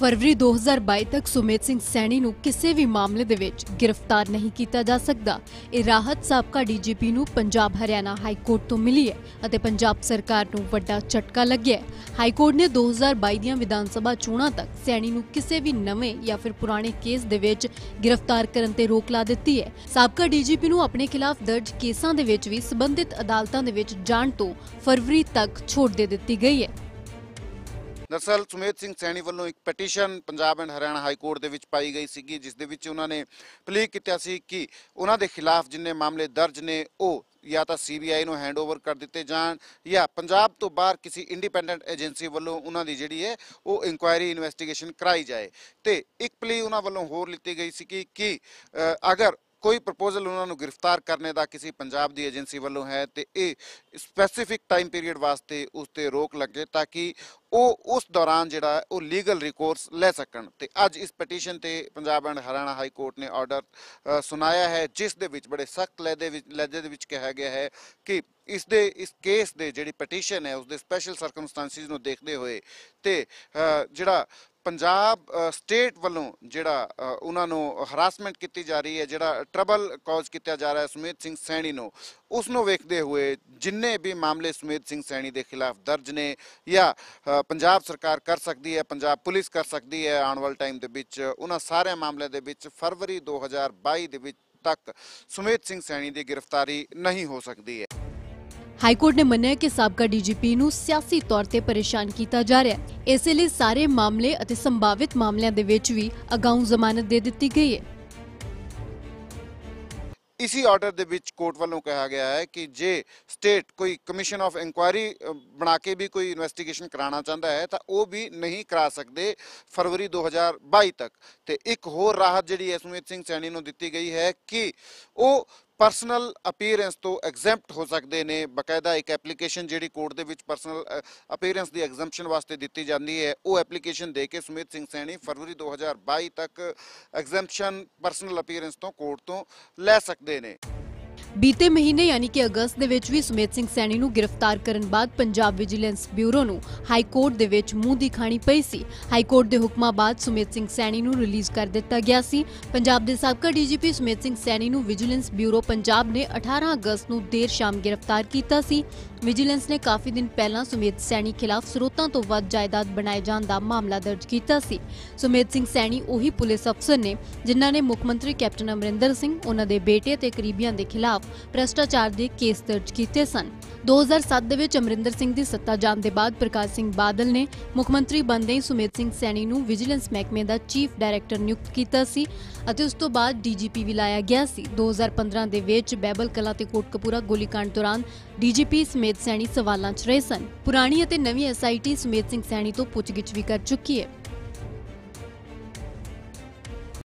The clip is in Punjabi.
ਫਰਵਰੀ 2022 ਤੱਕ ਸੁਮੇਤ ਸਿੰਘ ਸੈਣੀ ਨੂੰ ਕਿਸੇ ਵੀ ਮਾਮਲੇ ਦੇ ਵਿੱਚ ਗ੍ਰਿਫਤਾਰ ਨਹੀਂ ਕੀਤਾ ਜਾ ਸਕਦਾ। ਇਹ ਰਾਹਤ ਸਾਬਕਾ ਡੀਜੀਪੀ ਨੂੰ ਪੰਜਾਬ ਹਰਿਆਣਾ ਹਾਈ ਕੋਰਟ ਤੋਂ ਮਿਲੀ ਹੈ ਅਤੇ ਪੰਜਾਬ ਸਰਕਾਰ ਨੂੰ ਵੱਡਾ ਝਟਕਾ ਲੱਗਿਆ ਹੈ। ਹਾਈ ਕੋਰਟ ਨੇ 2022 ਦੀਆਂ ਵਿਧਾਨ ਸਭਾ ਚੋਣਾਂ ਤੱਕ ਸੈਣੀ ਨੂੰ ਕਿਸੇ ਵੀ ਨਵੇਂ ਜਾਂ ਫਿਰ ਪੁਰਾਣੇ ਕੇਸ ਦੇ ਵਿੱਚ ਗ੍ਰਿਫਤਾਰ ਕਰਨ ਤੇ ਰੋਕ ਲਾ ਦਿੱਤੀ ਹੈ। ਸਾਬਕਾ ਡੀਜੀਪੀ ਨੂੰ ਆਪਣੇ ਖਿਲਾਫ ਦਰਜ ਕੇਸਾਂ ਦੇ ਵਿੱਚ ਵੀ ਸਬੰਧਿਤ ਅਦਾਲਤਾਂ ਦੇ ਵਿੱਚ ਜਾਣ ਤੋਂ ਫਰਵਰੀ ਤੱਕ ਛੋਟ ਦੇ ਦਿੱਤੀ ਗਈ ਹੈ। ਦਰਅਸਲ ਸੁਮੇਧ ਸਿੰਘ ਸੈਣੀ ਵੱਲੋਂ ਇੱਕ petition Punjab and Haryana high court ਦੇ ਵਿੱਚ ਪਾਈ ਗਈ ਸੀਗੀ, ਜਿਸ ਦੇ ਵਿੱਚ ਉਹਨਾਂ ਨੇ ਪਲੀ ਕੀਤਾ ਸੀ ਕਿ ਉਹਨਾਂ ਦੇ ਖਿਲਾਫ ਜਿੰਨੇ ਮਾਮਲੇ ਦਰਜ ਨੇ, ਉਹ ਜਾਂ ਤਾਂ ਸੀਬੀਆਈ ਨੂੰ ਹੈਂਡਓਵਰ ਕਰ ਦਿੱਤੇ ਜਾਣ ਜਾਂ ਪੰਜਾਬ ਤੋਂ ਬਾਹਰ ਕਿਸੇ ਇੰਡੀਪੈਂਡੈਂਟ ਏਜੰਸੀ ਵੱਲੋਂ ਉਹਨਾਂ ਦੀ ਜਿਹੜੀ ਹੈ, ਉਹ ਇਨਕੁਆਇਰੀ ਇਨਵੈਸਟੀਗੇਸ਼ਨ ਕਰਾਈ ਜਾਏ। ਤੇ ਇੱਕ ਪਲੀ ਉਹਨਾਂ ਵੱਲੋਂ ਹੋਰ ਲਿੱਤੀ ਗਈ ਸੀ ਕਿ ਅਗਰ ਕੋਈ ਪ੍ਰਪੋਜ਼ਲ ਉਹਨਾਂ ਨੂੰ ਗ੍ਰਿਫਤਾਰ ਕਰਨੇ ਦਾ ਕਿਸੇ ਪੰਜਾਬ ਦੀ ਏਜੰਸੀ ਵੱਲੋਂ ਹੈ ਤੇ ਇਹ ਸਪੈਸੀਫਿਕ ਟਾਈਮ ਪੀਰੀਅਡ ਵਾਸਤੇ ਉਸ ਤੇ ਰੋਕ ਲੱਗੇ ਤਾਂ ਕਿ ਉਹ ਉਸ ਦੌਰਾਨ ਜਿਹੜਾ ਉਹ ਲੀਗਲ ਰਿਕੋਰਸ ਲੈ ਸਕਣ। ਤੇ ਅੱਜ ਇਸ ਪਟੀਸ਼ਨ ਤੇ Punjab and Haryana high court ਨੇ ਆਰਡਰ ਸੁਣਾਇਆ ਹੈ, ਜਿਸ ਦੇ ਵਿੱਚ ਬੜੇ ਸਖਤ ਲਹਿਦੇ ਵਿੱਚ, ਲਹਿਜੇ ਦੇ ਵਿੱਚ ਕਿਹਾ ਗਿਆ ਹੈ ਕਿ ਇਸ ਦੇ, ਇਸ ਕੇਸ ਦੇ ਜਿਹੜੀ ਪਟੀਸ਼ਨ ਹੈ, ਉਸ ਦੇ ਸਪੈਸ਼ਲ ਸਰਕਮਸਟੈਂਸਿਸ ਨੂੰ ਦੇਖਦੇ ਹੋਏ ਤੇ ਜਿਹੜਾ ਪੰਜਾਬ ਸਟੇਟ ਵੱਲੋਂ ਜਿਹੜਾ ਉਹਨਾਂ ਨੂੰ ਹਰਾਸਮੈਂਟ ਕੀਤੀ ਜਾ ਰਹੀ ਹੈ, ਜਿਹੜਾ ਟਰਬਲ ਕਾਜ਼ ਕੀਤਾ ਜਾ ਰਿਹਾ ਹੈ ਸੁਮੇਧ ਸਿੰਘ ਸੈਣੀ ਨੂੰ, ਉਸ ਨੂੰ ਵੇਖਦੇ ਹੋਏ ਜਿੰਨੇ ਵੀ ਮਾਮਲੇ ਸੁਮੇਧ ਸਿੰਘ ਸੈਣੀ ਦੇ ਖਿਲਾਫ ਦਰਜ ਨੇ ਜਾਂ ਪੰਜਾਬ ਸਰਕਾਰ ਕਰ ਸਕਦੀ ਹੈ, ਪੰਜਾਬ ਪੁਲਿਸ ਕਰ ਸਕਦੀ ਹੈ ਆਉਣ ਵਾਲੇ ਟਾਈਮ ਦੇ ਵਿੱਚ, ਉਹਨਾਂ ਸਾਰੇ ਮਾਮਲਿਆਂ ਦੇ ਵਿੱਚ ਫਰਵਰੀ 2022 ਦੇ ਵਿੱਚ ਤੱਕ ਸੁਮੇਧ ਸਿੰਘ ਸੈਣੀ ਦੀ ਗ੍ਰਿਫਤਾਰੀ ਨਹੀਂ ਹੋ ਸਕਦੀ ਹੈ। ਹਾਈ ਨੇ ਮੰਨਿਆ ਕਿ ਸਾਬਕਾ ਡੀਜੀਪੀ ਨੂੰ ਸਿਆਸੀ ਤੌਰ ਤੇ ਪਰੇਸ਼ਾਨ ਕੀਤਾ ਜਾ ਰਿਹਾ ਹੈ। ਇਸੇ ਲਈ ਸਾਰੇ ਮਾਮਲੇ ਅਤੇ ਸੰਭਾਵਿਤ ਮਾਮਲਿਆਂ ਦੇ ਵਿੱਚ ਵੀ ਅਗਾਊਂ ਜ਼ਮਾਨਤ ਦੇ ਦਿੱਤੀ ਗਈ ਹੈ। ਇਸੀ ਆਰਡਰ ਦੇ ਵਿੱਚ ਕੋਰਟ ਵੱਲੋਂ ਕਿਹਾ ਗਿਆ ਹੈ ਕਿ ਜੇ ਸਟੇਟ ਕੋਈ ਕਮਿਸ਼ਨ ਆਫ ਇਨਕੁਆਇਰੀ ਬਣਾ ਕੇ ਵੀ ਕੋਈ ਇਨਵੈਸਟੀਗੇਸ਼ਨ ਕਰਾਉਣਾ ਚਾਹੁੰਦਾ ਹੈ, ਤਾਂ ਉਹ ਵੀ ਨਹੀਂ ਕਰਾ ਸਕਦੇ ਫਰਵਰੀ 2022 ਤੱਕ। ਤੇ ਇੱਕ ਹੋਰ ਰਾਹਤ ਜਿਹੜੀ ਹੈ ਸੁਮੇਧ ਸਿੰਘ ਸੈਣੀ ਨੂੰ ਦਿੱਤੀ ਗਈ ਹੈ ਕਿ ਉਹ ਪਰਸਨਲ ਅਪੀਅਰੈਂਸ ਤੋਂ ਐਗਜ਼ੈਂਪਟ ਹੋ ਸਕਦੇ ਨੇ। ਬਕਾਇਦਾ ਇੱਕ ਐਪਲੀਕੇਸ਼ਨ ਜਿਹੜੀ ਕੋਰਟ ਦੇ ਵਿੱਚ ਪਰਸਨਲ ਅਪੀਅਰੈਂਸ ਦੀ ਐਗਜ਼ੈਂਪਸ਼ਨ ਵਾਸਤੇ ਦਿੱਤੀ ਜਾਂਦੀ ਹੈ, ਉਹ ਐਪਲੀਕੇਸ਼ਨ ਦੇ ਕੇ ਸੁਮੇਧ ਸਿੰਘ ਸੈਣੀ ਫਰਵਰੀ 2022 ਤੱਕ ਐਗਜ਼ੈਂਪਸ਼ਨ ਪਰਸਨਲ ਅਪੀਅਰੈਂਸ ਤੋਂ ਕੋਰਟ ਤੋਂ ਲੈ ਸਕਦੇ ਨੇ। ਬੀਤੇ ਮਹੀਨੇ ਯਾਨੀ ਕਿ ਅਗਸਤ ਦੇ ਵਿੱਚ ਵੀ ਸੁਮੇਤ ਸਿੰਘ ਸੈਣੀ ਨੂੰ ਗ੍ਰਿਫਤਾਰ ਕਰਨ ਬਾਅਦ ਪੰਜਾਬ ਵਿਜੀਲੈਂਸ ਬਿਊਰੋ ਨੂੰ ਹਾਈ ਕੋਰਟ ਦੇ ਵਿੱਚ ਮੂੰਹ ਦੀ ਖਾਣੀ ਪਈ ਸੀ। ਹਾਈ ਕੋਰਟ ਦੇ ਹੁਕਮਾਂ ਬਾਅਦ ਸੁਮੇਧ ਸਿੰਘ ਸੈਣੀ ਨੂੰ ਰਿਲੀਜ਼ ਕਰ ਦਿੱਤਾ ਗਿਆ ਸੀ। ਪੰਜਾਬ ਦੇ ਸਾਬਕਾ ਡੀਜੀਪੀ ਸੁਮੇਧ ਸਿੰਘ ਸੈਣੀ ਨੂੰ ਵਿਜੀਲੈਂਸ ਬਿਊਰੋ ਪੰਜਾਬ ਨੇ 18 ਅਗਸਤ ਨੂੰ ਦੇਰ ਸ਼ਾਮ ਗ੍ਰਿਫਤਾਰ ਕੀਤਾ ਸੀ। ਵਿਜੀਲੈਂਸ ਨੇ ਕਾਫੀ ਦਿਨ ਪਹਿਲਾਂ ਸੁਮੇਤ ਸੈਣੀ ਖਿਲਾਫ ਸਰੋਤਾਂ ਤੋਂ ਵੱਧ ਜਾਇਦਾਦ ਬਣਾਏ ਜਾਣ ਦਾ ਮਾਮਲਾ ਦਰਜ ਕੀਤਾ ਸੀ। ਸੁਮੇਤ ਸਿੰਘ ਸੈਣੀ ਉਹੀ ਪੁਲਿਸ ਅਫਸਰ ਨੇ ਜਿਨ੍ਹਾਂ ਨੇ ਮੁੱਖ ਮੰਤਰੀ ਕੈਪਟਨ ਅਮਰਿੰਦਰ ਸਿੰਘ, ਉਹਨਾਂ ਦੇ ਬੇਟੇ ਤੇ ਕਰੀਬੀਆਂ ਦੇ ਖਿਲਾਫ ਭ੍ਰਸ਼ਟਾਚਾਰ ਦੇ ਕੇਸ ਦਰਜ ਕੀਤੇ ਸਨ। 2007 ਦੇ ਵਿੱਚ ਅਮਰਿੰਦਰ ਸਿੰਘ ਦੀ ਸੱਤਾ ਜਾਣ ਦੇ ਬਾਅਦ ਪ੍ਰਕਾਸ਼ ਸਿੰਘ ਬਾਦਲ ਨੇ ਮੁੱਖ ਮੰਤਰੀ ਬਣਦੇ ਹੀ ਸੁਮੇਧ ਸਿੰਘ ਸੈਣੀ ਨੂੰ ਵਿਜੀਲੈਂਸ ਮਹਿਕਮੇ ਦਾ ਚੀਫ ਡਾਇਰੈਕਟਰ ਨਿਯੁਕਤ ਕੀਤਾ ਸੀ ਅਤੇ ਉਸ ਤੋਂ ਬਾਅਦ ਡੀਜੀਪੀ ਵੀ ਲਾਇਆ ਗਿਆ ਸੀ। 2015 ਦੇ ਵਿੱਚ ਬੈਬਲ ਕਲਾ ਤੇ ਕੋਟਕਪੂਰਾ ਗੋਲੀकांड ਦੌਰਾਨ ਡੀਜੀਪੀ ਸਮੇਤ ਸੈਣੀ ਸਵਾਲਾਂ 'ਚ ਰਹੇ ਸਨ। ਪੁਰਾਣੀ ਅਤੇ ਨਵੀਂ ਐਸਆਈਟੀ ਸਮੇਤ ਸਿੰਘ ਸੈਣੀ ਤੋਂ ਪੁੱਛਗਿੱਛ ਵੀ ਕਰ ਚੁੱਕੀ ਹੈ।